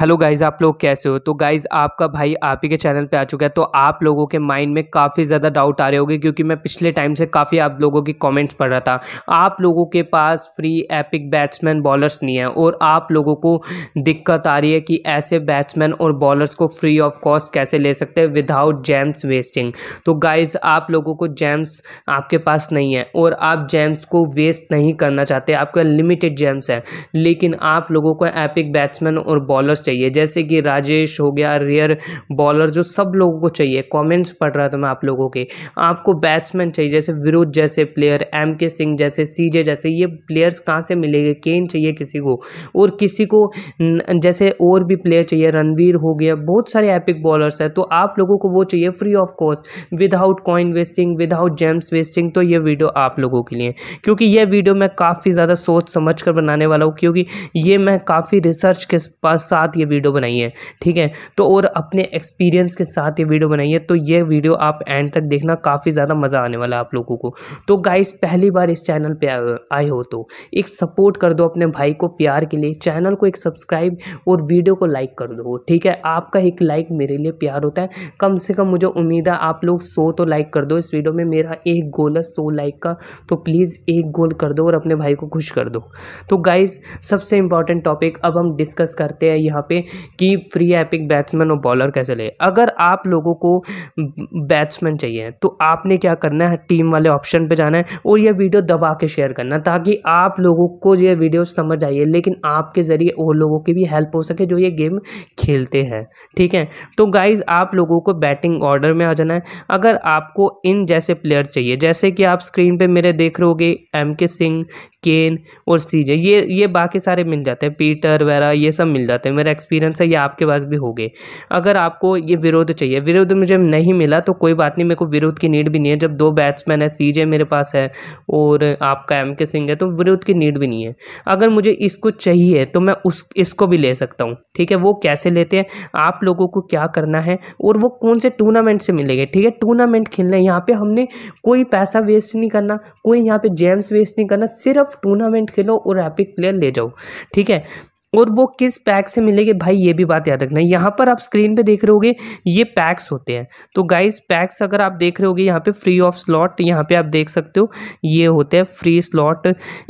Hello guys आप लोग कैसे हो? तो गाइज़ आपका भाई आप ही के चैनल पे आ चुका है तो आप लोगों के माइंड में काफ़ी ज़्यादा डाउट आ रहे होंगे, क्योंकि मैं पिछले टाइम से काफ़ी आप लोगों की कमेंट्स पढ़ रहा था। आप लोगों के पास फ्री एपिक बैट्समैन बॉलर्स नहीं है, और आप लोगों को दिक्कत आ रही है कि ऐसे बैट्समैन और बॉलर्स को फ्री ऑफ़ कॉस्ट कैसे ले सकते हैं विदाउट जैम्स वेस्टिंग तो गाइज़ आप लोगों को जैम्स आपके पास नहीं है, और आप जैम्स को वेस्ट नहीं करना चाहते, आपका लिमिटेड जैम्स है, लेकिन आप लोगों को एपिक बैट्समैन और बॉलर्स चाहिए। जैसे कि राजेश हो गया, रियर बॉलर जो सब लोगों को चाहिए। कमेंट्स पढ़ रहा था मैं आप लोगों के। आपको बैट्समैन चाहिए, जैसे विरोध जैसे प्लेयर एम के सिंह जैसे सीजे जैसे, ये प्लेयर्स कहाँ से मिलेंगे? केन चाहिए किसी को। और किसी को जैसे और भी प्लेयर चाहिए, रणवीर हो गया, बहुत सारे एपिक बॉलर्स है। तो आप लोगों को वो चाहिए free of cost without coin wasting without gems wasting तो ये वीडियो आप लोगों के लिए। क्योंकि ये वीडियो मैं काफ़ी ज़्यादा सोच समझ कर बनाने वाला हूँ, क्योंकि ये मैं काफ़ी रिसर्च के साथ ये वीडियो बनाई है, ठीक है? तो और अपने एक्सपीरियंस के साथ ये वीडियो बनाई है तो ये वीडियो आप एंड तक देखना, काफ़ी ज़्यादा मज़ा आने वाला है आप लोगों को। तो गाइस पहली बार इस चैनल पे आए हो तो एक सपोर्ट कर दो अपने भाई को प्यार के लिए चैनल को एक सब्सक्राइब और वीडियो को लाइक कर दो, ठीक है? आपका एक लाइक मेरे लिए प्यार होता है। कम से कम मुझे उम्मीद है आप लोग सो तो लाइक कर दो इस वीडियो में, मेरा एक गोल है सो लाइक का तो प्लीज़ एक गोल कर दो और अपने भाई को खुश कर दो। तो गाइज़ सबसे इंपॉर्टेंट टॉपिक अब हम डिस्कस करते हैं यहाँ पे कि फ्री एपिक बैट्समैन और बॉलर कैसे ले। अगर आप लोगों को बैट्समैन चाहिए तो आपने क्या करना है? टीम वाले ऑप्शन पे जाना है और ये वीडियो दबा के शेयर करना ताकि आप लोगों को ये वीडियो समझ आइए लेकिन आपके ज़रिए और लोगों की भी हेल्प हो सके जो ये गेम खेलते हैं। ठीक है? तो गाइज़ आप लोगों को बैटिंग ऑर्डर में आ जाना है। अगर आपको इन जैसे प्लेयर चाहिए, जैसे कि आप स्क्रीन पर मेरे देख रहे होगे एम के सिंह केन और सीजे, ये ये बाकी सारे मिल जाते हैं, पीटर वगैरह, ये सब मिल जाते हैं। मेरा एक्सपीरियंस है, ये आपके पास भी हो गए। अगर आपको ये विरोध चाहिए, विरोध मुझे नहीं मिला तो कोई बात नहीं, मेरे को विरोध की नीड भी नहीं है। जब दो बैट्समैन है, सीजे मेरे पास है और आपका एम के सिंह है तो विरोध की नीड भी नहीं है। अगर मुझे इसको चाहिए तो मैं उस, इसको भी ले सकता हूँ, ठीक है? वो कैसे लेते हैं? आप लोगों को क्या करना है? और वो कौन से टूर्नामेंट से मिलेंगे, ठीक है? टूर्नामेंट खेलना है, यहाँ पर हमने कोई पैसा वेस्ट नहीं करना, कोई यहाँ पर जेम्स वेस्ट नहीं करना, सिर्फ़ टूर्नामेंट खेलो और एपिक प्लेयर ले जाओ। ठीक है? और वो किस पैक से मिलेंगे, भाई ये भी बात याद रखना। है यहाँ पर आप स्क्रीन पे देख रहे होगे, ये पैक्स होते हैं। तो गाइस पैक्स अगर आप देख रहे होगे, यहाँ पे फ्री ऑफ़ स्लॉट यहाँ पे आप देख सकते हो, ये होते हैं फ्री स्लॉट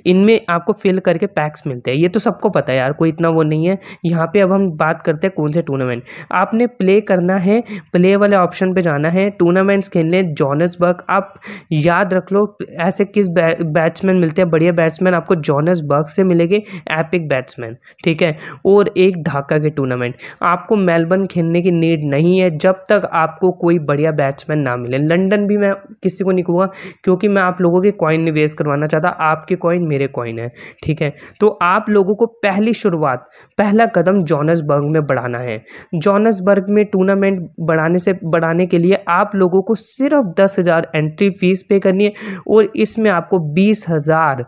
इनमें आपको फिल करके पैक्स मिलते हैं। ये तो सबको पता है यार, कोई इतना वो नहीं है। यहाँ पर अब हम बात करते हैं कौन से टूर्नामेंट आपने प्ले करना है प्ले वाले ऑप्शन पर जाना है। टूर्नामेंट्स खेलने जॉनसबर्ग आप याद रख लो, ऐसे किस बैट्समैन मिलते हैं, बढ़िया बैट्समैन आपको जॉनसबर्ग से मिलेंगे एपिक बैट्समैन ठीक है? और एक ढाका के टूर्नामेंट आपको मेलबर्न खेलने की नीड नहीं है जब तक आपको कोई बढ़िया बैट्समैन ना मिले। लंदन भी मैं किसी को नहीं कहूँगा, क्योंकि मैं आप लोगों के कॉइन नहीं वेस्ट करवाना चाहता, आपके कॉइन मेरे कॉइन है, ठीक है? तो आप लोगों को पहली शुरुआत, पहला कदम जॉनसबर्ग में बढ़ाना है। जॉनसबर्ग में टूर्नामेंट बढ़ाने से, बढ़ाने के लिए आप लोगों को सिर्फ़ दस हज़ार एंट्री फ़ीस पे करनी है और इसमें आपको बीस हज़ार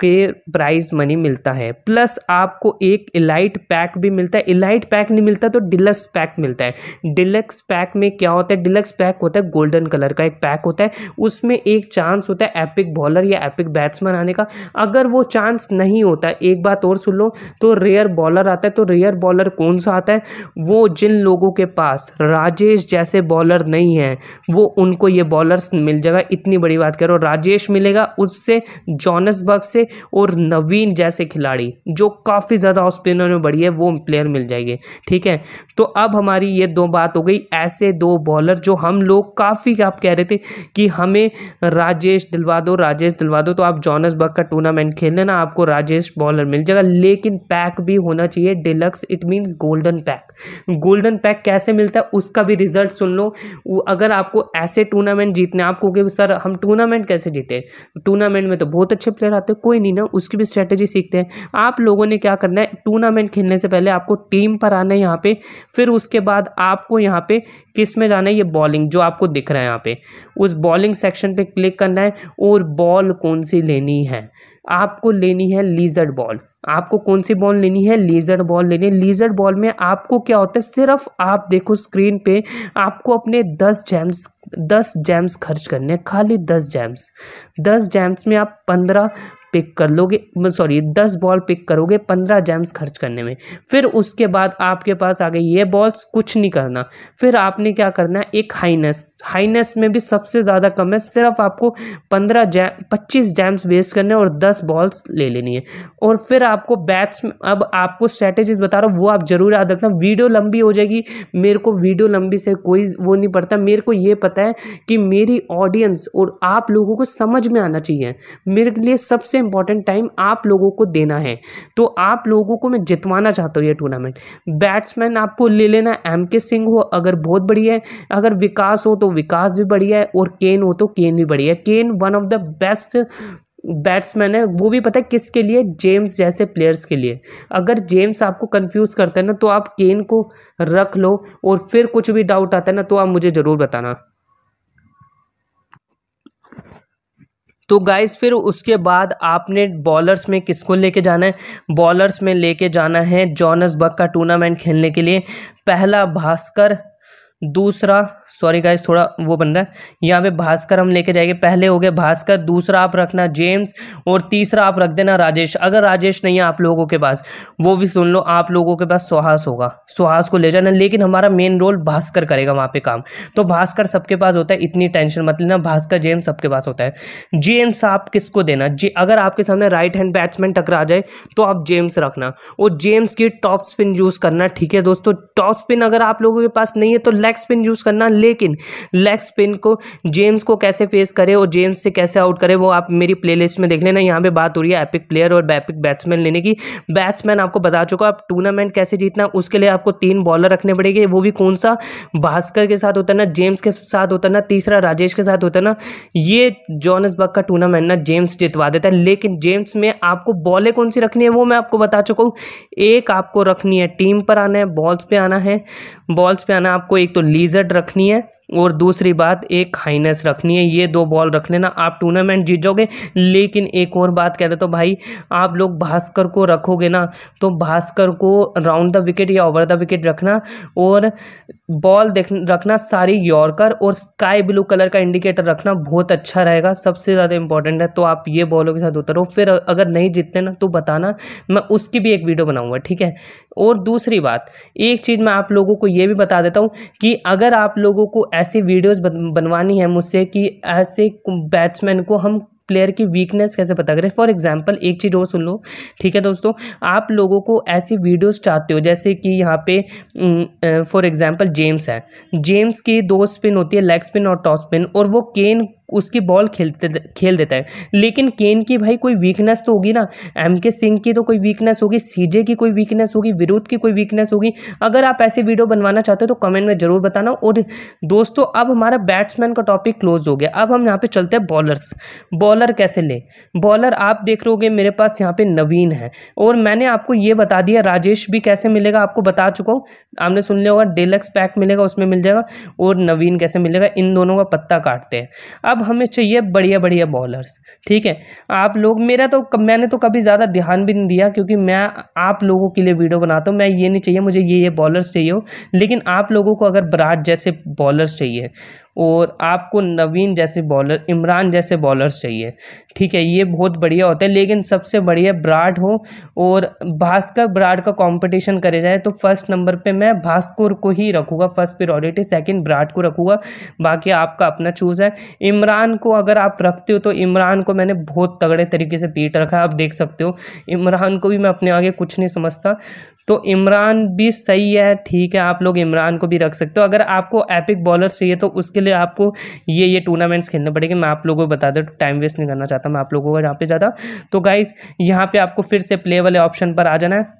के प्राइस मनी मिलता है प्लस आपको एक इलाइट पैक भी मिलता है। इलाइट पैक नहीं मिलता तो डिलक्स पैक मिलता है। डिलक्स पैक में क्या होता है? डिलक्स पैक होता है गोल्डन कलर का एक पैक होता है। उसमें एक चांस होता है एपिक बॉलर या एपिक बैट्समैन आने का। अगर वो चांस नहीं होता, एक बात और सुन लो तो रेयर बॉलर आता है तो रेयर बॉलर कौन सा आता है? वो जिन लोगों के पास राजेश जैसे बॉलर नहीं है, वो उनको ये बॉलर्स मिल जाएगा। इतनी बड़ी बात करो राजेश मिलेगा, उससे, जॉनसबर्ग से और नवीन जैसे खिलाड़ी, जो काफ़ी ज़्यादा स्पिनर में बढ़ी है, वो प्लेयर मिल जाएँगे, ठीक है? तो अब हमारी ये दो बात हो गई, ऐसे दो बॉलर जो हम लोग, काफ़ी आप कह रहे थे कि हमें राजेश दिलवा दो राजेश दिलवा दो तो आप जॉनस बग का टूर्नामेंट खेल लेना, आपको राजेश बॉलर मिल जाएगा, लेकिन पैक भी होना चाहिए deluxe it means golden pack golden pack कैसे मिलता है, उसका भी रिज़ल्ट सुन लो। अगर आपको ऐसे टूर्नामेंट जीतने आपको कि सर, हम टूर्नामेंट कैसे जीते? टूर्नामेंट में तो बहुत अच्छे प्लेयर आते हैं, कोई नहीं ना, उसकी भी स्ट्रेटेजी सीखते हैं। आप लोगों ने क्या करना है टूर्नामेंट खेलने से पहले आपको टीम पर आना है यहाँ पे, फिर उसके बाद आपको यहाँ पे किसमें जाना है, ये बॉलिंग जो आपको दिख रहा है यहाँ पे। उस बॉलिंग सेक्शन पे क्लिक करना है और बॉल कौन सी लेनी है? आपको लेनी है लीजर्ड बॉल आपको कौन सी बॉल लेनी है? लीजर्ड बॉल लेनी है। लीजर्ड बॉल में आपको क्या होता है, सिर्फ़ आप देखो स्क्रीन पे आपको अपने दस जैम्स दस जैम्स खर्च करने हैं, खाली दस जैम्स दस जैम्स में आप पंद्रह पिक कर लोगे सॉरी दस बॉल पिक करोगे, पंद्रह जैम्स खर्च करने में। फिर उसके बाद आपके पास आ गई ये बॉल्स कुछ नहीं करना। फिर आपने क्या करना है, एक हाईनेस हाईनेस में भी सबसे ज़्यादा कम है, सिर्फ़ आपको पंद्रह जैम पच्चीस जैम्स वेस्ट करने और दस बॉल्स ले लेनी है। और फिर आपको बैट्स अब आपको स्ट्रैटेजीज बता रहा हूँ, वो आप ज़रूर याद रखना। वीडियो लंबी हो जाएगी, मेरे को वीडियो लंबी से कोई वो नहीं पड़ता। मेरे को ये पता है कि मेरी ऑडियंस और आप लोगों को समझ में आना चाहिए। मेरे लिए सबसे इंपॉर्टेंट टाइम आप लोगों को देना है। तो आप लोगों को मैं जितवाना चाहता हूँ ये टूर्नामेंट बैट्समैन आपको ले लेना एम के सिंह हो, अगर बहुत बढ़िया है। अगर विकास हो तो विकास भी बढ़िया है और केन हो तो केन भी बढ़िया है। Kane one of the best batsman है। वो भी पता है किसके लिए? जेम्स जैसे प्लेयर्स के लिए। अगर जेम्स आपको कंफ्यूज करता है ना तो आप केन को रख लो और फिर कुछ भी डाउट आता है ना तो आप मुझे ज़रूर बताना। तो गाइस फिर उसके बाद आपने बॉलर्स में किसको लेके जाना है? बॉलर्स में लेके जाना है जॉनस बक का टूर्नामेंट खेलने के लिए। पहला भास्कर, दूसरा सॉरी गाइस थोड़ा वो बन रहा है। यहाँ पे भास्कर हम लेके जाएँगे। पहले हो गए भास्कर, दूसरा आप रखना जेम्स और तीसरा आप रख देना राजेश। अगर राजेश नहीं है आप लोगों के पास, वो भी सुन लो, आप लोगों के पास सुहास होगा। सुहास को ले जाना, लेकिन हमारा मेन रोल भास्कर करेगा वहाँ पे काम। तो भास्कर सबके पास होता है, इतनी टेंशन मत लेना, भास्कर जेम्स सबके पास होता है। जेम्स आप किसको देना? जे, अगर आपके सामने राइट हैंड बैट्समैन टकरा जाए तो आप जेम्स रखना। और जेम्स की टॉप स्पिन यूज़ करना, ठीक है दोस्तों? टॉप स्पिन अगर आप लोगों के पास नहीं है तो लेग स्पिन यूज़ करना लेकिन लेग स्पिन को जेम्स को कैसे फेस करे और जेम्स से कैसे आउट करे, वो आप मेरी प्लेलिस्ट में देख लेना। यहाँ पे बात हो रही है एपिक प्लेयर और एपिक बैट्समैन लेने की। बैट्समैन आपको बता चुका आप टूर्नामेंट कैसे जीतना, उसके लिए आपको तीन बॉलर रखने पड़ेंगे। वो भी कौन सा? भास्कर के साथ होता ना जेम्स के साथ होता ना, तीसरा राजेश के साथ होता ना, ये जॉनस बग का टूर्नामेंट ना जेम्स जितवा देता है। लेकिन जेम्स में आपको बॉलें कौन सी रखनी है, वो मैं आपको बता चुका हूँ। एक आपको रखनी है टीम पर आना है बॉल्स पे आना है। बॉल्स पे आना आपको एक तो लीजर्ड रखनी है। নিয়ে और दूसरी बात, एक हाइनेस रखनी है, ये दो बॉल रख लेना, आप टूर्नामेंट जीत जाओगे लेकिन एक और बात कह रहे तो भाई, आप लोग भास्कर को रखोगे ना तो भास्कर को राउंड द विकेट या ओवर द विकेट रखना, और बॉल देख, रखना सारी यॉर्कर, और स्काई ब्लू कलर का इंडिकेटर रखना बहुत अच्छा रहेगा, सबसे ज़्यादा इंपॉर्टेंट है तो आप ये बॉलों के साथ उतरो। फिर अगर नहीं जीतते ना तो बताना, मैं उसकी भी एक वीडियो बनाऊँगा, ठीक है? और दूसरी बात, एक चीज़ मैं आप लोगों को ये भी बता देता हूँ कि अगर आप लोगों को ऐसी वीडियोस बनवानी है मुझसे कि ऐसे बैट्समैन को हम प्लेयर की वीकनेस कैसे पता करें? फॉर एग्जांपल एक चीज़ और सुन लो, ठीक है दोस्तों? आप लोगों को ऐसी वीडियोस चाहते हो, जैसे कि यहाँ पे फॉर एग्जांपल जेम्स है। जेम्स की दो स्पिन होती है लेग स्पिन और टॉप स्पिन और वो केन उसकी बॉल खेलते खेल देता है। लेकिन केन की भाई कोई वीकनेस तो होगी ना। एम के सिंह की तो कोई वीकनेस होगी सीजे की कोई वीकनेस होगी विरोध की कोई वीकनेस होगी। अगर आप ऐसी वीडियो बनवाना चाहते हो तो कमेंट में ज़रूर बताना। और दोस्तों, अब हमारा बैट्समैन का टॉपिक क्लोज हो गया। अब हम यहाँ पे चलते हैं बॉलर्स बॉलर कैसे ले? बॉलर आप देख रहे मेरे पास यहाँ पे नवीन है। और मैंने आपको ये बता दिया, राजेश भी कैसे मिलेगा आपको बता चुका हूँ। आपने सुन लिया होगा डेलक्स पैक मिलेगा, उसमें मिल जाएगा। और नवीन कैसे मिलेगा, इन दोनों का पत्ता काटते हैं। अब अब हमें चाहिए बढ़िया बढ़िया बॉलर्स ठीक है? आप लोग, मेरा तो मैंने तो कभी ज़्यादा ध्यान भी नहीं दिया क्योंकि मैं, आप लोगों के लिए वीडियो बनाता हूँ, मैं ये नहीं चाहिए, मुझे ये ये बॉलर्स चाहिए हो। लेकिन आप लोगों को अगर बराट जैसे बॉलर्स चाहिए और आपको नवीन जैसे बॉलर इमरान जैसे बॉलर्स चाहिए। ठीक है, ये बहुत बढ़िया होता है, लेकिन सबसे बढ़िया ब्राड हो और भास्कर ब्राड का कंपटीशन करे जाए तो फ़र्स्ट नंबर पे मैं भास्कर को ही रखूँगा फ़र्स्ट प्योरिटी सेकंड ब्राड को रखूँगा, बाकी आपका अपना चूज़ है। इमरान को अगर आप रखते हो तो इमरान को मैंने बहुत तगड़े तरीके से पीट रखा है, आप देख सकते हो। इमरान को भी मैं अपने आगे कुछ नहीं समझता। तो इमरान भी सही है, ठीक है, आप लोग इमरान को भी रख सकते हो। अगर आपको एपिक बॉलर चाहिए तो उसके लिए आपको ये ये टूर्नामेंट्स खेलने पड़ेंगे। मैं आप लोगों को बता दूँ टाइम वेस्ट नहीं करना चाहता मैं आप लोगों को यहाँ पे ज़्यादा। तो गाइस यहाँ पे आपको फिर से प्ले वाले ऑप्शन पर आ जाना है।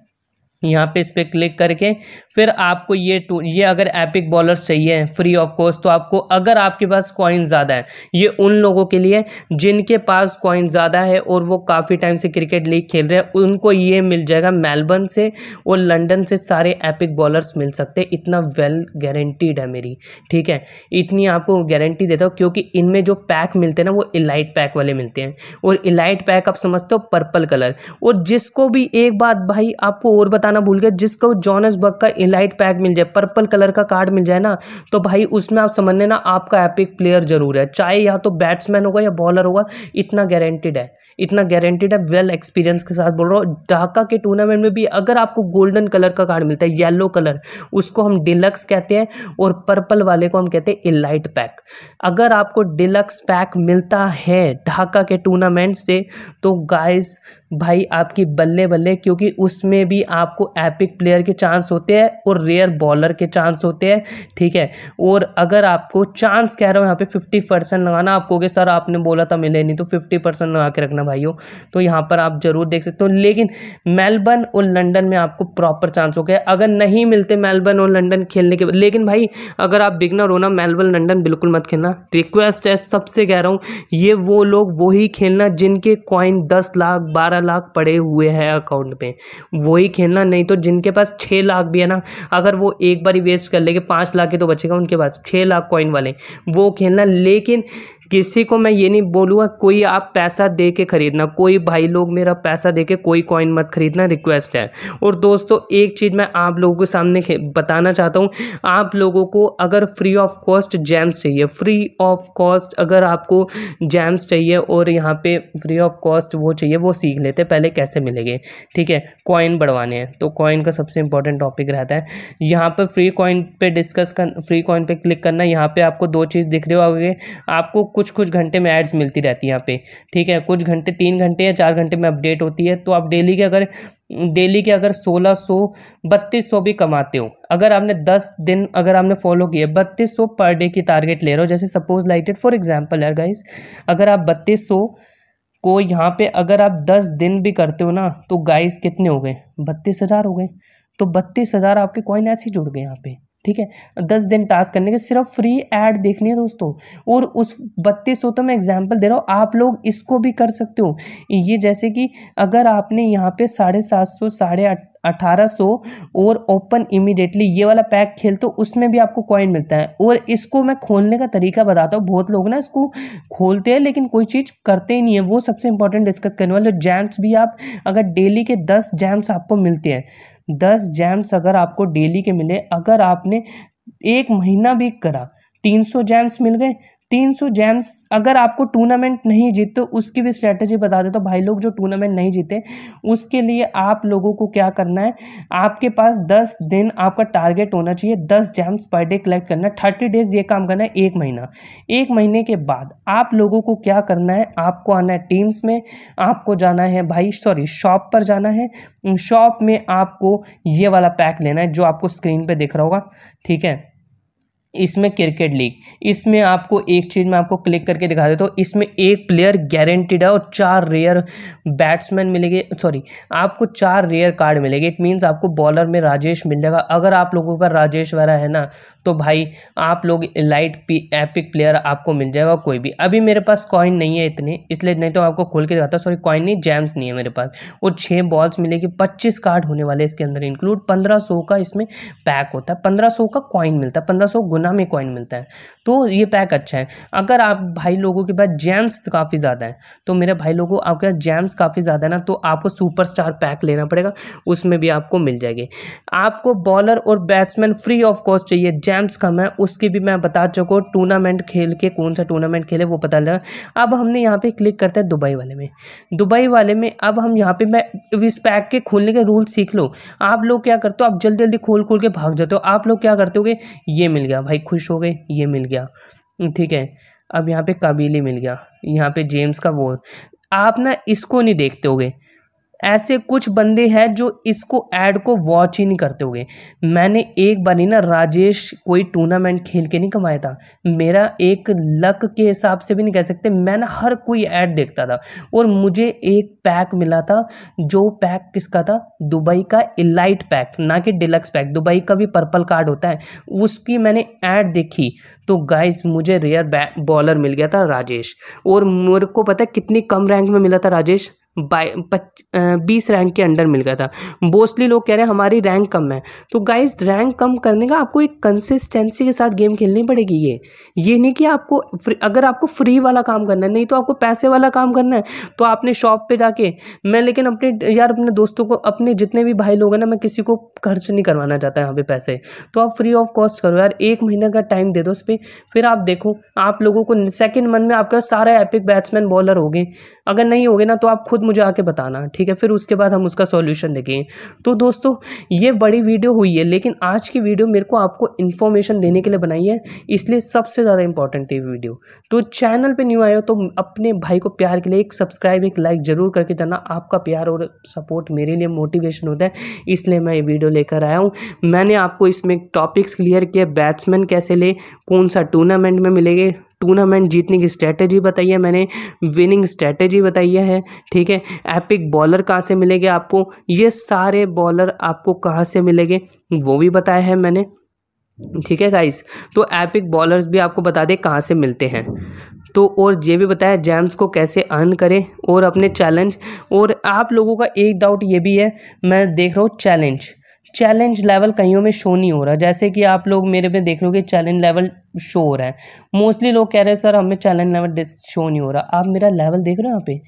यहाँ पे इस पर क्लिक करके फिर आपको ये टू, ये अगर एपिक बॉलर्स चाहिए फ्री ऑफ़ कॉस्ट तो आपको, अगर आपके पास कॉइन ज़्यादा है, ये उन लोगों के लिए जिनके पास कॉइन ज़्यादा है और वो काफ़ी टाइम से क्रिकेट लीग खेल रहे हैं, उनको ये मिल जाएगा मेलबर्न से और लंदन से सारे एपिक बॉलर्स मिल सकते हैं। इतना वेल गारंटीड है मेरी, ठीक है? इतनी आपको गारंटी देता हूँ क्योंकि इनमें जो पैक मिलते हैं ना, वो इलाइट पैक वाले मिलते हैं। और इलाइट पैक आप समझते हो पर्पल कलर और जिसको भी एक बात भाई आपको और बता बताना भूल गया। जिसको जॉनस बग का इलाइट पैक मिल जाए, पर्पल कलर का कार्ड मिल जाए ना तो भाई उसमें आप समझ लेना आपका एपिक प्लेयर ज़रूर है। चाहे या तो बैट्समैन होगा या बॉलर होगा, इतना गारंटेड है। इतना गारंटेड है वेल एक्सपीरियंस के साथ बोल रहा हूँ। ढाका के टूर्नामेंट में भी अगर आपको गोल्डन कलर का कार्ड मिलता है येलो कलर उसको हम डिलक्स कहते हैं और पर्पल वाले को हम कहते हैं इलाइट पैक अगर आपको डिलक्स पैक मिलता है ढाका के टूर्नामेंट से तो गाइस भाई आपकी बल्ले बल्ले क्योंकि उसमें भी आपको एपिक प्लेयर के चांस होते हैं और रेयर बॉलर के चांस होते हैं, ठीक है? और अगर आपको चांस कह रहा हूँ, यहाँ पे फिफ्टी परसेंट लगाना, आपको कि सर, आपने बोला था मिले नहीं। तो फिफ्टी परसेंट लगा के रखना भाइयों। तो यहाँ पर आप ज़रूर देख सकते हो। लेकिन मेलबर्न और लंडन में आपको प्रॉपर चांस हो गया अगर नहीं मिलते मेलबर्न और लंडन खेलने के लेकिन भाई, अगर आप बिगनर हो ना, मेलबर्न लंडन बिल्कुल मत खेलना। रिक्वेस्ट है, सबसे कह रहा हूँ, ये वो लोग वही खेलना जिनके कॉइन दस लाख, बारह लाख पड़े हुए हैं अकाउंट पे। वही खेलना नहीं तो जिनके पास छः लाख भी है ना, अगर वो एक बार ही वेस्ट कर लेंगे पाँच लाख के तो बचेगा उनके पास छः लाख कॉइन वाले, वो खेलना लेकिन किसी को मैं ये नहीं बोलूँगा, कोई आप पैसा दे के ख़रीदना, कोई भाई लोग मेरा पैसा दे के कोई कॉइन मत खरीदना रिक्वेस्ट है। और दोस्तों, एक चीज़ मैं आप लोगों के सामने बताना चाहता हूँ, आप लोगों को अगर फ्री ऑफ़ कॉस्ट जैम्स चाहिए फ्री ऑफ़ कॉस्ट अगर आपको जैम्स चाहिए और यहाँ पे फ्री ऑफ़ कॉस्ट वो चाहिए, वो सीख लेते हैं, पहले कैसे मिलेंगे, ठीक है? कॉइन बढ़वाने हैं तो कॉइन का सबसे इंपॉर्टेंट टॉपिक रहता है। यहाँ पर फ्री कॉइन पे डिस्कस कर फ्री कॉइन पे क्लिक करना, यहाँ पे आपको दो चीज़ दिख रहे हो आपको कुछ कुछ घंटे में एड्स मिलती रहती है यहाँ पे, ठीक है? कुछ घंटे, तीन घंटे या चार घंटे में अपडेट होती है तो आप डेली के अगर डेली के अगर सोलह सौ, बत्तीस सौ भी कमाते हो, अगर आपने दस दिन अगर आपने फॉलो किए बत्तीस सौ पर डे की टारगेट ले रहे हो, जैसे सपोज़ लाइटेड फॉर एग्ज़ाम्पल यार गाइस अगर आप बत्तीस सौ को यहाँ पे अगर आप दस दिन भी करते हो ना तो गाइस कितने हो गए? बत्तीस हज़ार हो गए। तो बत्तीस हज़ार आपके कॉइन ऐसे ही जुड़ गए यहाँ पे। ठीक है? दस दिन टास्क करने के सिर्फ़ फ्री एड देखनी है दोस्तों। और उस बत्तीस सौ तो मैं एग्ज़ाम्पल दे रहा हूँ, आप लोग इसको भी कर सकते हो। ये जैसे कि अगर आपने यहाँ पे साढ़े सात सौ, साढ़े अठारह सौ और ओपन इमीडिएटली ये वाला पैक खेल तो उसमें भी आपको कॉइन मिलता है। और इसको मैं खोलने का तरीका बताता हूँ। बहुत लोग ना इसको खोलते हैं लेकिन कोई चीज़ करते ही नहीं है। वो सबसे इंपॉर्टेंट डिस्कस करने वाले जैम्स भी आप, अगर डेली के दस जैम्स आपको मिलते हैं। दस जैम्स अगर आपको डेली के मिले, अगर आपने एक महीना भी करा, तीन सौ जैम्स मिल गए तीन सौ जैम्स अगर आपको टूर्नामेंट नहीं जीते तो उसकी भी स्ट्रेटजी बता दे तो भाई लोग जो टूर्नामेंट नहीं जीते, उसके लिए आप लोगों को क्या करना है? आपके पास दस दिन आपका टारगेट होना चाहिए, दस जैम्स पर डे कलेक्ट करना है। थर्टी डेज़ ये काम करना है, एक महीना। एक महीने के बाद आप लोगों को क्या करना है? आपको आना है टीम्स में, आपको जाना है भाई सॉरी शॉप पर जाना है। शॉप में आपको ये वाला पैक लेना है जो आपको स्क्रीन पर दिख रहा होगा। ठीक है? इसमें क्रिकेट लीग। इसमें आपको एक चीज़ मैं आपको क्लिक करके दिखा देता हूँ, इसमें एक प्लेयर गारंटीड है और चार रेयर बैट्समैन मिलेंगे सॉरी आपको चार रेयर कार्ड मिलेंगे। इट मीन्स आपको बॉलर में राजेश मिल जाएगा। अगर आप लोगों पर राजेश वगैरह है ना तो भाई आप लोग लाइट पी एपिक प्लेयर आपको मिल जाएगा कोई भी। अभी मेरे पास कॉइन नहीं है इतने, इसलिए नहीं तो आपको खोल के दिखाता सॉरी कॉइन नहीं जैम्स नहीं है मेरे पास। और छः बॉल्स मिलेगी, पच्चीस कार्ड होने वाले इसके अंदर इंक्लूड पंद्रह का इसमें पैक होता है, पंद्रह का कॉइन मिलता है, पंद्रह सौ गुना में कॉइन मिलता है। तो ये पैक अच्छा है। अगर आप भाई लोगों के पास जैम्स काफ़ी ज़्यादा है तो मेरे भाई लोगों, आपके पास जैम्स काफ़ी ज़्यादा है ना तो आपको सुपर स्टार पैक लेना पड़ेगा। उसमें भी आपको मिल जाएगी। आपको बॉलर और बैट्समैन फ्री ऑफ़ कॉस्ट चाहिए। जैम्स कम है, उसकी भी मैं बता चुका हूँ। टूर्नामेंट खेल के, कौन सा टूर्नामेंट खेले, वो पता लगा। अब हमने यहाँ पे क्लिक करते हैं दुबई वाले में। दुबई वाले में अब हम यहाँ पे मैं इस पैक के खोलने के रूल सीख लो। आप लोग क्या करते हो? आप जल्दी जल्दी खोल खोल के भाग जाते हो। आप लोग क्या करते हो ये मिल गया भाई खुश हो गए, ये मिल गया। ठीक है, अब यहाँ पे कबीली मिल गया। यहाँ पे जेम्स का वो आप ना इसको नहीं देखते होगे। ऐसे कुछ बंदे हैं जो इसको ऐड को वॉच ही नहीं करते हुए मैंने एक बार ही ना राजेश कोई टूर्नामेंट खेल के नहीं कमाया था। मेरा एक लक के हिसाब से भी नहीं कह सकते, मैं ना हर कोई ऐड देखता था। और मुझे एक पैक मिला था, जो पैक किसका था? दुबई का इलाइट पैक ना कि डिलक्स पैक दुबई का भी पर्पल कार्ड होता है, उसकी मैंने ऐड देखी। तो गाइस मुझे रेयर बॉलर मिल गया था राजेश। और मेरे को पता है कितनी कम रैंक में मिला था राजेश? बीस रैंक के अंडर मिल गया था। मोस्टली लोग कह रहे हैं, हमारी रैंक कम है। तो गाइस रैंक कम करने का आपको एक कंसिस्टेंसी के साथ गेम खेलनी पड़ेगी ये। ये नहीं कि आपको अगर आपको फ्री वाला काम करना है, नहीं तो आपको पैसे वाला काम करना है। तो आपने शॉप पे जाके, मैं लेकिन अपने, यार, अपने दोस्तों को, अपने जितने भी भाई लोग हैं ना, मैं किसी को खर्च नहीं करवाना चाहता यहाँ पे पैसे। तो आप फ्री ऑफ़ कॉस्ट करो यार, एक महीने का टाइम दे दो उस पर फिर आप देखो, आप लोगों को सेकेंड मंथ में आपके सारे एपिक बैट्समैन बॉलर हो गए। अगर नहीं होगे ना तो आप खुद मुझे आके बताना, ठीक है? फिर उसके बाद हम उसका सॉल्यूशन देखेंगे। तो दोस्तों, ये बड़ी वीडियो हुई है, लेकिन आज की वीडियो मेरे को आपको इन्फॉर्मेशन देने के लिए बनाई है, इसलिए सबसे ज़्यादा इंपॉर्टेंट थी वीडियो तो चैनल पर न्यू आए हो तो अपने भाई को प्यार के लिए एक सब्सक्राइब एक लाइक ज़रूर करके जाना। आपका प्यार और सपोर्ट मेरे लिए मोटिवेशन होता है, इसलिए मैं ये वीडियो लेकर आया हूँ। मैंने आपको इसमें टॉपिक्स क्लियर किए बैट्समैन कैसे ले, कौन सा टूर्नामेंट में मिलेंगे टूर्नामेंट जीतने की स्ट्रैटेजी बताई है, मैंने विनिंग स्ट्रैटेजी बताई है, ठीक है? एपिक बॉलर कहाँ से मिलेंगे आपको? ये सारे बॉलर आपको कहाँ से मिलेंगे? वो भी बताया है मैंने, ठीक है गाइस तो एपिक बॉलर्स भी आपको बता दें कहाँ से मिलते हैं। तो और ये भी बताया जैम्स को कैसे अर्न करें और अपने चैलेंज और आप लोगों का एक डाउट ये भी है, मैं देख रहा हूँ चैलेंज चैलेंज लेवल कहीं में शो नहीं हो रहा। जैसे कि आप लोग मेरे पे देख रहे हो कि चैलेंज लेवल शो हो रहा है। मोस्टली लोग कह रहे हैं, सर, हमें चैलेंज लेवल शो नहीं हो रहा। आप मेरा लेवल देख रहे हो यहाँ पे?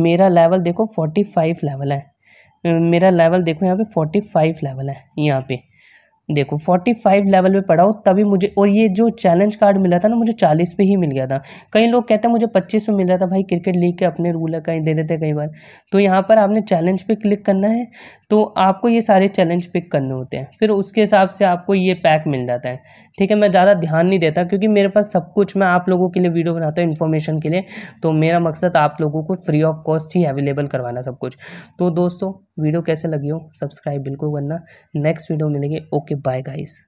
मेरा लेवल देखो फोर्टी फाइव लेवल है। मेरा लेवल देखो यहाँ पे फोर्टी फाइव लेवल है यहाँ पे। देखो फोर्टी फाइव लेवल पे पढ़ा हो तभी मुझे, और ये जो चैलेंज कार्ड मिला था ना, मुझे चालीस पे ही मिल गया था। कई लोग कहते हैं, मुझे पच्चीस पे मिल रहा था, भाई क्रिकेट लीग के अपने रूल है, कहीं दे देते कई बार। तो यहाँ पर आपने चैलेंज पे क्लिक करना है तो आपको ये सारे चैलेंज पिक करने होते हैं। फिर उसके हिसाब से आपको ये पैक मिल जाता है। ठीक है, मैं ज़्यादा ध्यान नहीं देता, क्योंकि मेरे पास सब कुछ, मैं आप लोगों के लिए वीडियो बनाता हूँ इन्फॉर्मेशन के लिए। तो मेरा मकसद आप लोगों को फ्री ऑफ़ कॉस्ट ही अवेलेबल करवाना सब कुछ। तो दोस्तों वीडियो कैसे लगी हो? सब्सक्राइब बिल्कुल करना। नेक्स्ट वीडियो मिलेगी। Okay bye guys